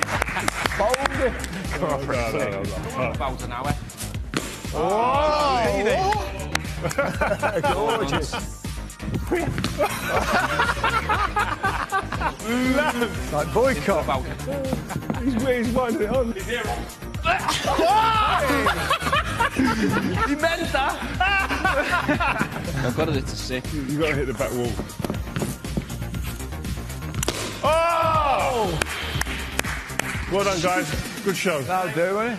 Come on, no, no, no, no. About an hour. Oh gorgeous. like boycott. He's, he's winding it on. He meant that. I've got it, a sick. you got to hit the back wall. Well done, guys. Good show. That'll do, it?